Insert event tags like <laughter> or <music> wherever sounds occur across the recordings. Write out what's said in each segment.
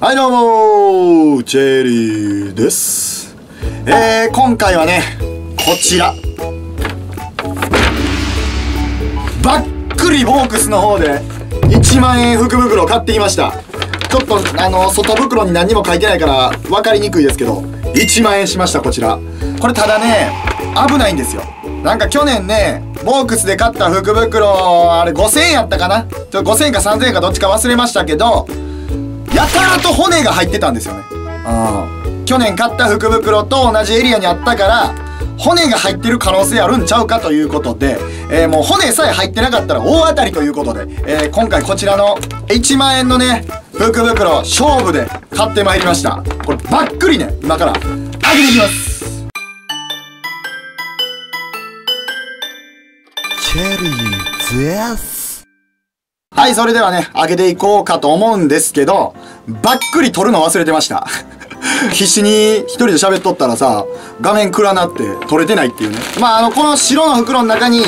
はいどうもチェリーです。えー、今回はねこちら。バックリボークスの方で1万円福袋を買ってきました。ちょっとあの外袋に何も書いてないから分かりにくいですけど1万円しましたこちら。これただね危ないんですよ。なんか去年ねボークスで買った福袋あれ5000円やったかな？ちょ5000円か3000円かどっちか忘れましたけどやたらと骨が入ってたんですよね。去年買った福袋と同じエリアにあったから骨が入ってる可能性あるんちゃうかということで、えー、もう骨さえ入ってなかったら大当たりということで、えー、今回こちらの1万円のね福袋勝負で買ってまいりました。こればっくりね今から。開けていきます。チェリーですはいそれではね開けていこうかと思うんですけどばっくり取るの忘れてました <laughs> 必死に一人で喋っとったらさ、画面暗なって撮れてないっていうね。まあ、あの、この白の袋の中に、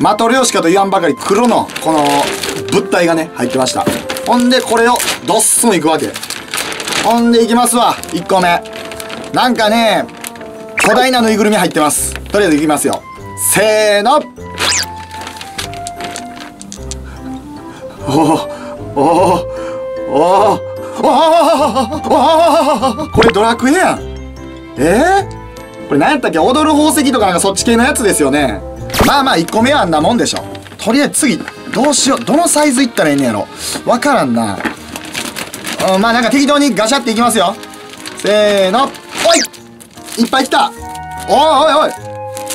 マトリョーシカと言わんばかり黒の、この、物体がね、入ってました。ほんで、これを、どっすんいくわけ。ほんで、いきますわ。1個目。なんかね、巨大なぬいぐるみ入ってます。とりあえずいきますよ。せーの。おおおおおこれドラクエやんえー、これ何やったっけ踊る宝石とかなんかそっち系のやつですよねまあまあ1個目はあんなもんでしょとりあえず次どうしようどのサイズいったらいいんやろわからんなうんまあなんか適当にガシャっていきますよせーのおいいっぱい来たおいおいおい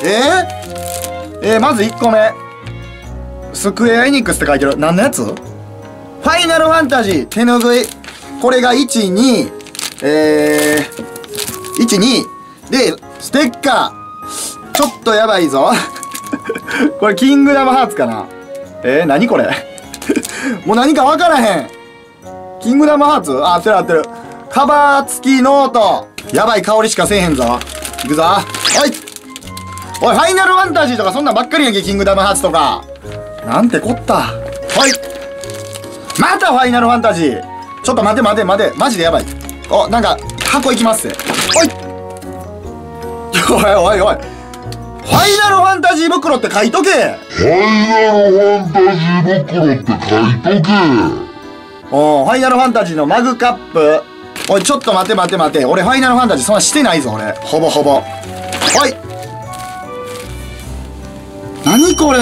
えー、えー、まず1個目スクエアエニックスって書いてる何のやつファイナルファンタジー手ぬぐいこれが1、2、えー、1、2。で、ステッカー。ちょっとやばいぞ。<laughs> これ、キングダムハーツかなえー、何これ <laughs> もう何かわからへん。キングダムハーツ？あ、合ってる合ってる。カバー付きノート。やばい香りしかせえへんぞ。いくぞ。おいおい、ファイナルファンタジーとかそんなんばっかりやんけ、キングダムハーツとか。なんてこった。おいまたファイナルファンタジー。ちょっと待て待て待て。マジでやばい。おなんか箱いきます。おい。おいおいおい。ファイナルファンタジー袋って書いとけ。ファイナルファンタジー袋って書いとけ。おファイナルファンタジーのマグカップ。おいちょっと待て待て待て。俺ファイナルファンタジーそんなしてないぞ俺。ほぼほぼ。おい。何これ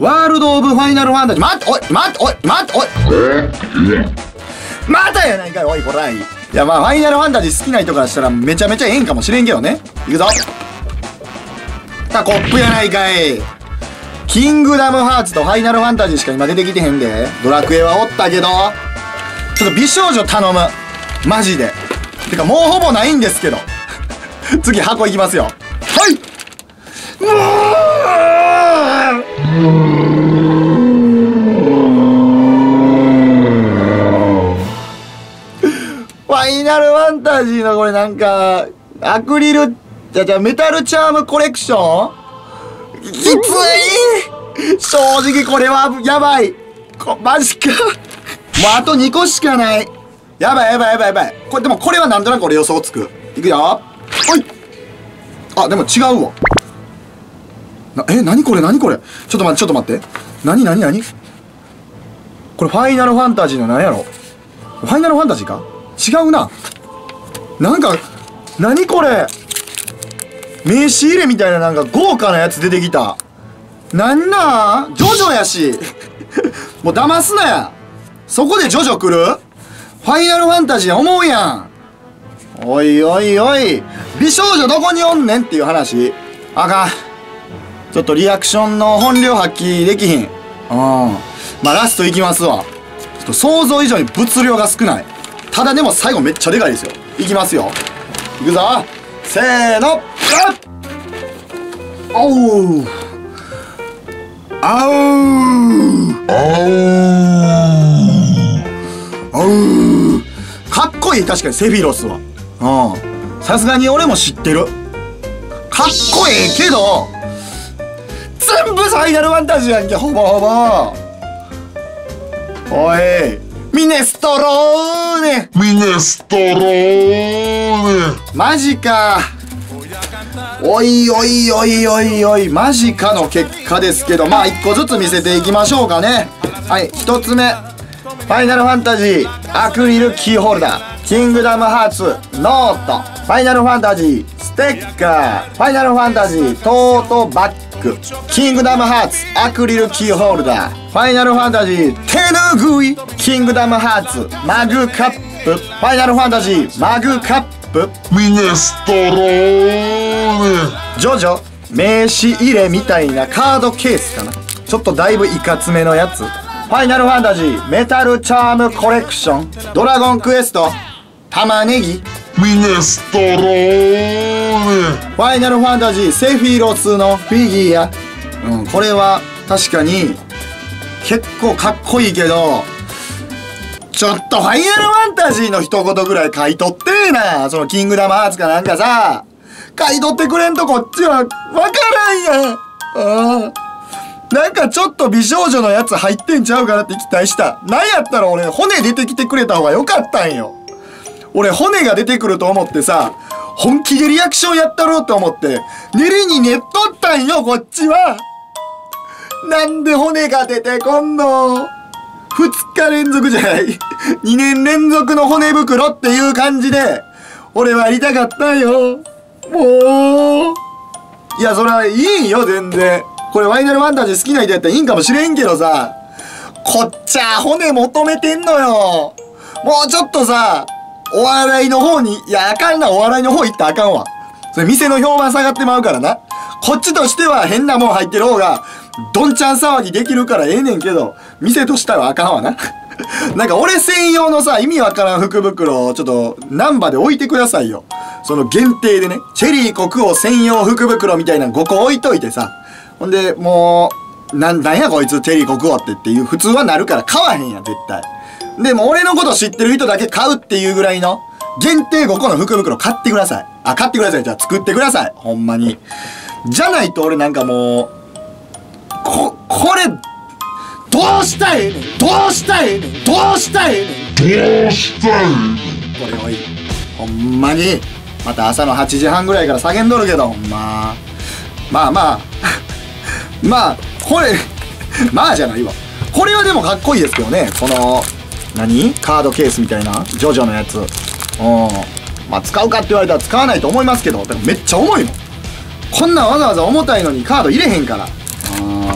ワールド・オブ・ファイナル・ファンタジー待っておい待っておい待っておい。またやないかいおいこらい。いやまあファイナルファンタジー好きな人からしたらめちゃめちゃええんかもしれんけどね。いくぞ。さあコップやないかい。キングダムハーツとファイナルファンタジーしか今出てきてへんで。ドラクエはおったけど。ちょっと美少女頼む。マジで。てかもうほぼないんですけど。<laughs> 次箱いきますよ。はい。ファイナルファンタジーのこれなんか、アクリル、じゃじゃメタルチャームコレクション？きつい！正直これはやばい。こマジか。もうあと2個しかない。やばいやばいやばいやばい。これでもこれはなんとなく俺予想つく。いくよ。おい。あでも違うわ。なえ何これ何これ？ちょっと待ってちょっと待って。何何何？これファイナルファンタジーの何やろ？ファイナルファンタジーか？違うな。なんか何これ？名刺入れみたいななんか豪華なやつ出てきた。なんな？んジョジョやし。<laughs> もう騙すなや。そこでジョジョ来る？ファイナルファンタジー思うやん。おいおいおい。美少女どこにおんねんっていう話。あかん。ちょっとリアクションの本領発揮できひん。うん。まあラストいきますわ。ちょっと想像以上に物量が少ない。ただでも最後めっちゃでかいですよ。いきますよ。いくぞ。せーの。おう。あう。あう。かっこいい。確かにセフィロスは。うん。さすがに俺も知ってる。かっこええけど全部ファイナルファンタジーやんけほぼほぼおいミネストローネ。ミネストローネ。マジか。おいおいおいおいおい。マジかの結果ですけどまあ一個ずつ見せていきましょうかね。はい一つ目。ファイナルファンタジー。アクリルキーホルダー。キングダムハーツノート。ファイナルファンタジーステッカー。ファイナルファンタジートートバッグキングダムハーツアクリルキーホルダー。ファイナルファンタジー手ぬぐい。キングダムハーツマグカップ。ファイナルファンタジーマグカップ。ミネストローネ。ジョジョ名刺入れみたいなカードケースかな。ちょっとだいぶいかつめのやつ。ファイナルファンタジーメタルチャームコレクション。ドラゴンクエスト。玉ねぎ。ミネストローネファイナルファンタジーセフィロスのフィギュア。うんこれは確かに結構かっこいいけどちょっとファイナルファンタジーの一言ぐらい書いとってえな。そのキングダムハーツかなんかさ。書いとってくれんとこっちはわからんやん。うんなんかちょっと美少女のやつ入ってんちゃうかなって期待した。なんやったら俺骨出てきてくれた方がよかったんよ。俺骨が出てくると思ってさ本気でリアクションやったろうと思って練りに練っとったんよこっちは。なんで骨が出てこんの。2日連続じゃない。2年連続の骨袋っていう感じで俺はやりたかったんよ。もう。いやそれはいいんよ全然。これファイナルファンタジー好きな人やったらいいんかもしれんけどさ。こっちゃ骨求めてんのよ。もうちょっとさお笑いの方にいやあかんなお笑いの方行ったらあかんわ。それ店の評判下がってまうからな。こっちとしては変なもん入ってる方がどんちゃん騒ぎできるからええねんけど店としてはあかんわな。<laughs> なんか俺専用のさ意味わからん福袋をちょっと難波で置いてくださいよ。その限定でねチェリー国王専用福袋みたいなの5個置いといてさ。ほんでもうなんなんやこいつチェリー国王ってっていう普通はなるから買わへんやん絶対。でも俺のこと知ってる人だけ買うっていうぐらいの限定5個の福袋買ってください。あ買ってください。じゃあ作ってください。ほんまに。じゃないと俺なんかもうここれどうしたらええねん。どうしたらええねん。どうしたらええねん。どうしたいこれおいほんまに。また朝の8時半ぐらいから叫んどるけどほんま。まあまあ。<laughs> まあこれまあじゃないわ。これはでもかっこいいですけどね。この何？カードケースみたいな？ジョジョのやつ。うん。まあ使うかって言われたら使わないと思いますけどでもめっちゃ重いもん。こんなわざわざ重たいのにカード入れへんから。うん。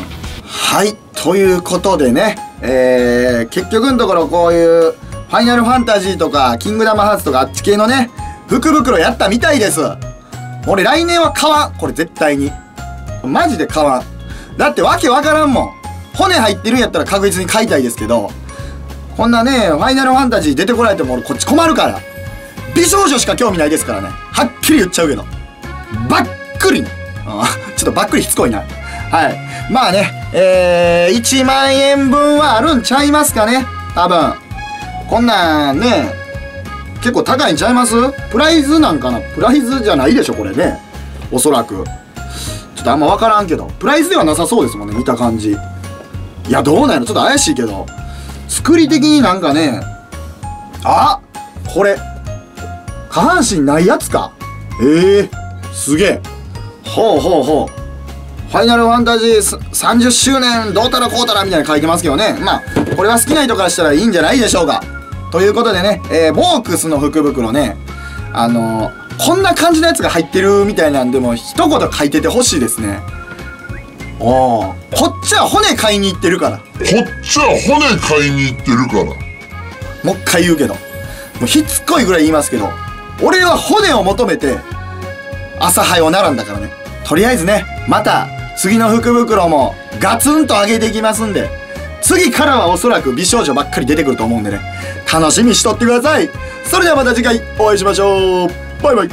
はい。ということでねえー、結局のところこういうファイナルファンタジーとかキングダムハーツとかあっち系のね福袋やったみたいです。俺来年は買わん。これ絶対に。マジで買わん。だってわけわからんもん。骨入ってるんやったら確実に買いたいですけど。こんなねファイナルファンタジー出てこられても俺こっち困るから。美少女しか興味ないですからね。はっきり言っちゃうけど。ばっくり。ねちょっとばっくりしつこいな。はい。まあねえー、1万円分はあるんちゃいますかね。多分。こんなんね結構高いんちゃいます？プライズなんかな？プライズじゃないでしょこれね。おそらく。ちょっとあんま分からんけど。プライズではなさそうですもんね見た感じ。いやどうなんやろ？ちょっと怪しいけど。作り的になんかねあこれ下半身ないやつか？ええすげえ。ほうほうほう。ファイナルファンタジー30周年どうたらこうたらみたいな書いてますけどね。まあこれは好きな人からしたらいいんじゃないでしょうか。ということでね、えー、ボークスの福袋ね。あのーこんな感じのやつが入ってるみたいなんでも一言書いててほしいですね。こっちは骨買いに行ってるから。こっちは骨買いに行ってるから。もう一回言うけど。もうしつこいぐらい言いますけど。俺は骨を求めて朝早うならんだからね。とりあえずねまた次の福袋もガツンと上げていきますんで次からはおそらく美少女ばっかり出てくると思うんでね。楽しみにしとってください。それではまた次回お会いしましょう。バイバイ